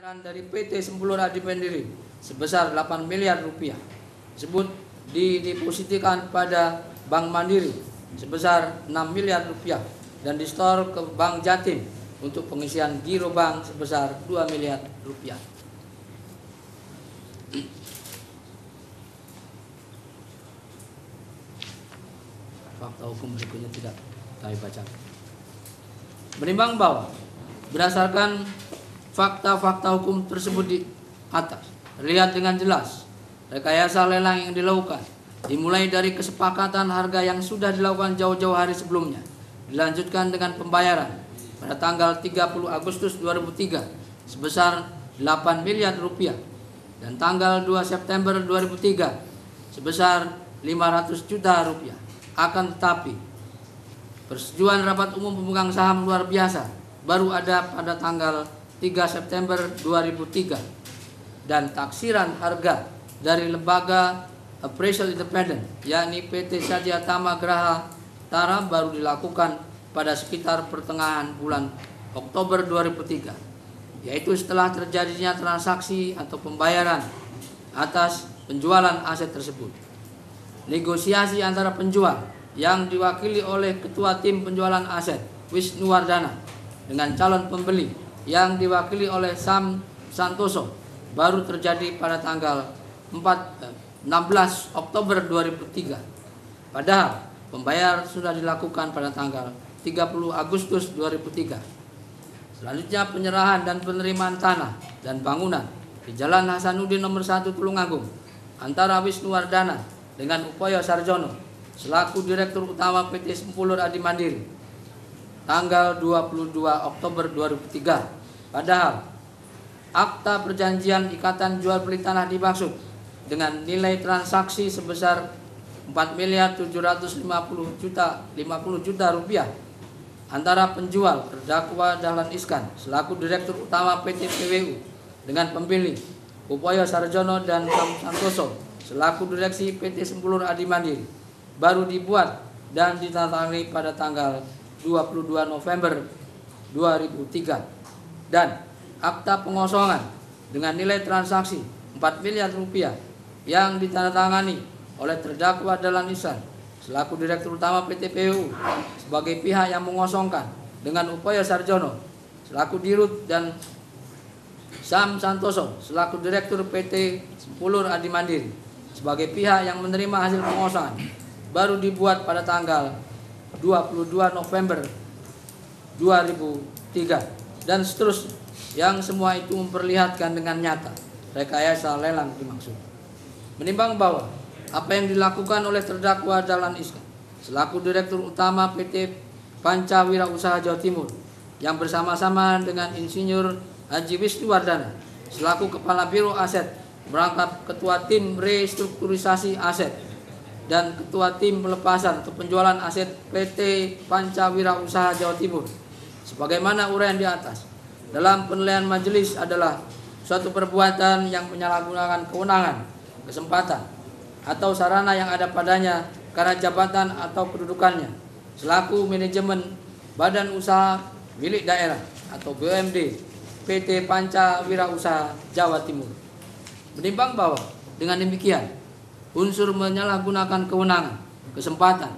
Pembayaran dari PT Sempulur Adi Pendiri sebesar 8 miliar rupiah tersebut didepositikan pada Bank Mandiri sebesar 6 miliar rupiah dan disetor ke Bank Jatim untuk pengisian giro bank sebesar 2 miliar rupiah. Fakta hukum berikutnya tidak kami baca. Menimbang bahwa berdasarkan fakta-fakta hukum tersebut di atas. Terlihat dengan jelas. Rekayasa lelang yang dilakukan dimulai dari kesepakatan harga yang sudah dilakukan jauh-jauh hari sebelumnya. Dilanjutkan dengan pembayaran. Pada tanggal 30 Agustus 2003 sebesar 8 miliar rupiah. Dan tanggal 2 September 2003 sebesar 500 juta rupiah. Akan tetapi persetujuan rapat umum pemegang saham luar biasa baru ada pada tanggal 3 September 2003 dan taksiran harga dari lembaga appraisal independent yakni PT Satya Tama Graha Tara baru dilakukan pada sekitar pertengahan bulan Oktober 2003 yaitu setelah terjadinya transaksi atau pembayaran atas penjualan aset tersebut. Negosiasi antara penjual yang diwakili oleh Ketua Tim Penjualan Aset Wisnuwardana dengan calon pembeli yang diwakili oleh Sam Santoso baru terjadi pada tanggal 4, 16 eh, Oktober 2003. Padahal pembayar sudah dilakukan pada tanggal 30 Agustus 2003. Selanjutnya penyerahan dan penerimaan tanah dan bangunan di Jalan Hasanuddin nomor 1 Tulungagung antara Wisnuwardana dengan Upoyo Sarjono selaku Direktur Utama PT Sempulur Adi Mandiri tanggal 22 Oktober 2003. Padahal akta perjanjian ikatan jual beli tanah dimaksud dengan nilai transaksi sebesar 4 miliar 750 juta 50 juta rupiah antara penjual terdakwa Dahlan Iskan selaku Direktur Utama PT PWU dengan pembeli Upoyo Sarjono dan Sam Santoso selaku Direksi PT Sempulur Adi Mandiri baru dibuat dan ditandatangani pada tanggal 22 November 2003 dan akta pengosongan dengan nilai transaksi 4 miliar rupiah yang ditandatangani oleh terdakwa Dahlan Iskan selaku Direktur Utama PT PU sebagai pihak yang mengosongkan dengan upaya Sarjono selaku Dirut dan Sam Santoso selaku Direktur PT Sepulur Adi Mandiri sebagai pihak yang menerima hasil pengosongan baru dibuat pada tanggal 22 November 2003 dan seterusnya yang semua itu memperlihatkan dengan nyata. Rekayasa lelang dimaksud. Menimbang bahwa apa yang dilakukan oleh terdakwa Dahlan Iskan selaku Direktur Utama PT Pancawira Usaha Jawa Timur yang bersama-sama dengan Insinyur Haji Wisnuwardana selaku Kepala Biro Aset merangkap Ketua Tim Restrukturisasi Aset dan Ketua Tim Pelepasan atau Penjualan Aset PT Pancawira Usaha Jawa Timur sebagaimana uraian di atas dalam penilaian majelis adalah suatu perbuatan yang menyalahgunakan kewenangan, kesempatan, atau sarana yang ada padanya karena jabatan atau kedudukannya selaku manajemen badan usaha milik daerah atau BUMD PT Panca Wira Usaha Jawa Timur. Menimbang bahwa dengan demikian unsur menyalahgunakan kewenangan, kesempatan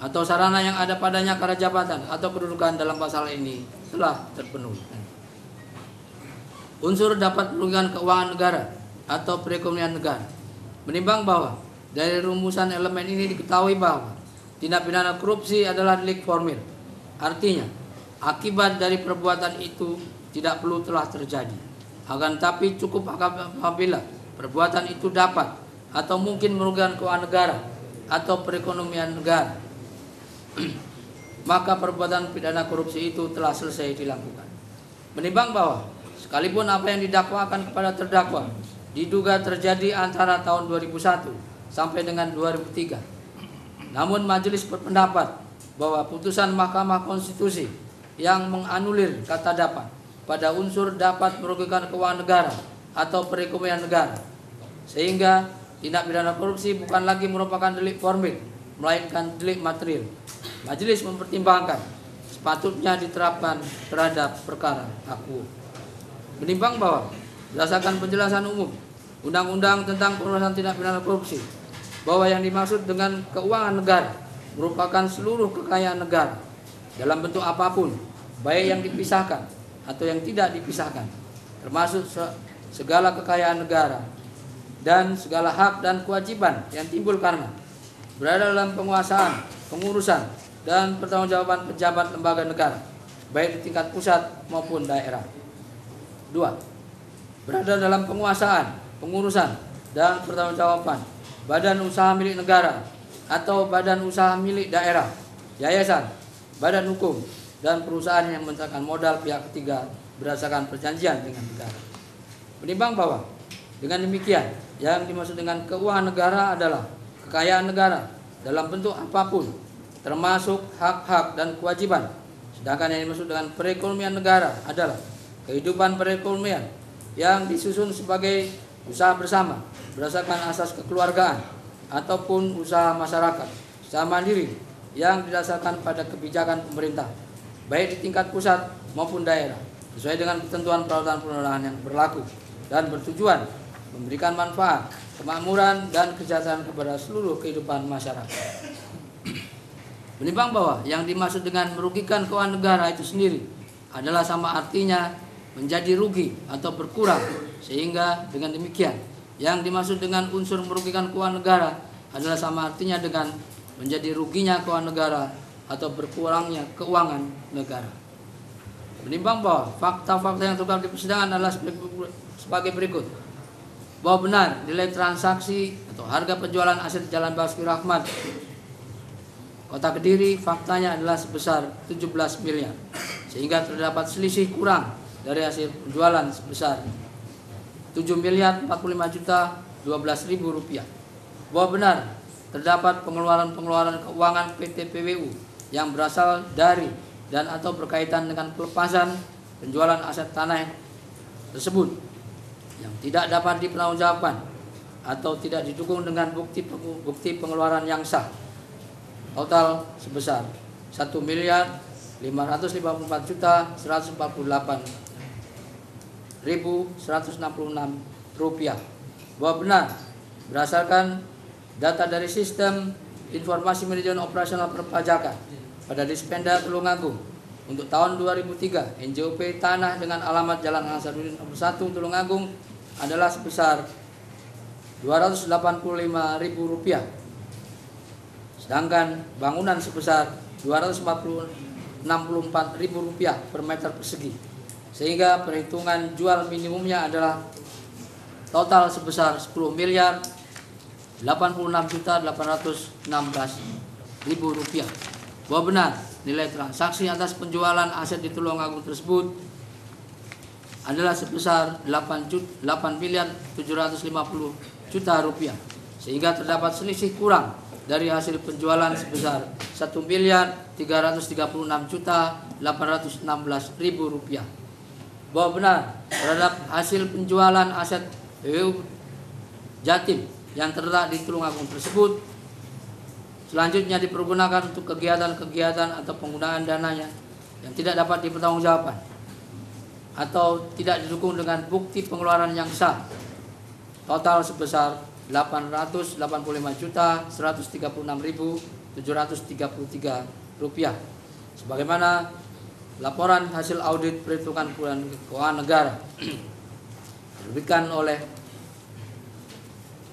atau sarana yang ada padanya karena jabatan atau kedudukan dalam pasal ini telah terpenuhi. Unsur dapat merugikan keuangan negara atau perekonomian negara. Menimbang bahwa dari rumusan elemen ini diketahui bahwa tindak pidana korupsi adalah delik formil. Artinya, akibat dari perbuatan itu tidak perlu telah terjadi. Akan tapi cukup apabila perbuatan itu dapat atau mungkin merugikan keuangan negara atau perekonomian negara. Maka perbuatan pidana korupsi itu telah selesai dilakukan. Menimbang bahwa sekalipun apa yang didakwakan kepada terdakwa diduga terjadi antara tahun 2001 sampai dengan 2003. Namun majelis berpendapat bahwa putusan Mahkamah Konstitusi yang menganulir kata dapat pada unsur dapat merugikan keuangan negara atau perekonomian negara sehingga tindak pidana korupsi bukan lagi merupakan delik formil melainkan delik material. Majelis mempertimbangkan sepatutnya diterapkan terhadap perkara aku. Menimbang bahwa berdasarkan penjelasan umum Undang-Undang tentang Pemberantasan Tindak Pidana Korupsi bahwa yang dimaksud dengan keuangan negara merupakan seluruh kekayaan negara dalam bentuk apa pun, baik yang dipisahkan atau yang tidak dipisahkan, termasuk segala kekayaan negara dan segala hak dan kewajiban yang timbul karena berada dalam penguasaan, pengurusan, dan pertanggungjawaban pejabat lembaga negara, baik di tingkat pusat maupun daerah. Dua, berada dalam penguasaan, pengurusan, dan pertanggungjawaban badan usaha milik negara atau badan usaha milik daerah, yayasan, badan hukum, dan perusahaan yang mencatatkan modal pihak ketiga berdasarkan perjanjian dengan negara. Menimbang bahwa dengan demikian yang dimaksud dengan keuangan negara adalah kekayaan negara dalam bentuk apa pun termasuk hak-hak dan kewajiban. Sedangkan yang dimaksud dengan perekonomian negara adalah kehidupan perekonomian yang disusun sebagai usaha bersama berdasarkan asas kekeluargaan ataupun usaha masyarakat secara mandiri yang didasarkan pada kebijakan pemerintah baik di tingkat pusat maupun daerah sesuai dengan ketentuan peraturan-perundangan yang berlaku dan bertujuan memberikan manfaat, kemakmuran dan kesejahteraan kepada seluruh kehidupan masyarakat. Menimbang bahwa yang dimaksud dengan merugikan keuangan negara itu sendiri adalah sama artinya menjadi rugi atau berkurang sehingga dengan demikian yang dimaksud dengan unsur merugikan keuangan negara adalah sama artinya dengan menjadi ruginya keuangan negara atau berkurangnya keuangan negara. Menimbang bahwa fakta-fakta yang terungkap di persidangan adalah sebagai berikut. Bahwa benar nilai transaksi atau harga penjualan aset Jalan Basuki Rahmat Kota Kediri faktanya adalah sebesar 17 miliar sehingga terdapat selisih kurang dari hasil penjualan sebesar 7 miliar 45 juta 12 ribu rupiah. Bahwa benar terdapat pengeluaran-pengeluaran keuangan PT PWU yang berasal dari dan atau berkaitan dengan pelepasan penjualan aset tanah tersebut yang tidak dapat dipertanggungjawabkan atau tidak didukung dengan bukti bukti pengeluaran yang sah. Total sebesar 1 miliar 554 juta 148 ribu 166 rupiah. Bahwa benar berdasarkan data dari sistem informasi manajemen operasional perpajakan pada Dispenda Tulungagung untuk tahun 2003 NJOP tanah dengan alamat Jalan Hasanuddin nomor 1 Tulungagung adalah sebesar Rp285.000 Sedangkan bangunan sebesar Rp264.000 per meter persegi. Sehingga perhitungan jual minimumnya adalah total sebesar 10 miliar 86 juta 816 ribu rupiah. Bahwa benar nilai transaksi atas penjualan aset di Tulungagung tersebut adalah sebesar 8, juta, 8 miliar 750 juta rupiah sehingga terdapat selisih kurang dari hasil penjualan sebesar 1 miliar 336 juta 816 ribu rupiah. Bahwa benar terhadap hasil penjualan aset PWU Jatim yang terletak di Tulungagung tersebut selanjutnya dipergunakan untuk kegiatan-kegiatan atau penggunaan dananya yang tidak dapat dipertanggungjawabkan atau tidak didukung dengan bukti pengeluaran yang sah. Total sebesar 885 juta 136.733 rupiah. Sebagaimana laporan hasil audit perhitungan keuangan negara diberikan oleh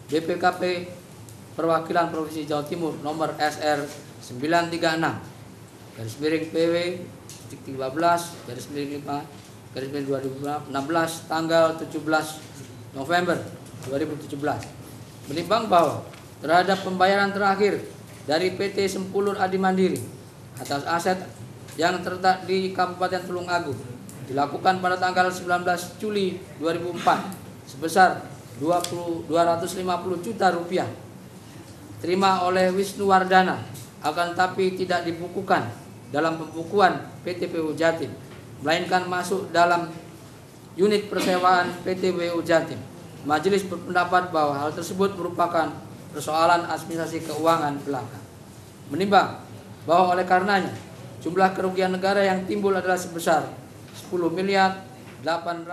BPKP Perwakilan Provinsi Jawa Timur nomor SR 936 garis miring PW 13 garis miring 5 garis miring 2016 tanggal 17 November 2017 menimbang bahwa terhadap pembayaran terakhir dari PT Sempulur Adi Mandiri atas aset yang terletak di Kabupaten Tulungagung dilakukan pada tanggal 19 Juli 2004 sebesar 20, 250 juta rupiah. Terima oleh Wisnu Wardana akan tapi tidak dibukukan dalam pembukuan PT PU Jatim melainkan masuk dalam unit persewaan PT PU Jatim Majelis berpendapat bahwa hal tersebut merupakan persoalan administrasi keuangan belaka. Menimbang bahwa oleh karenanya jumlah kerugian negara yang timbul adalah sebesar 10 miliar 800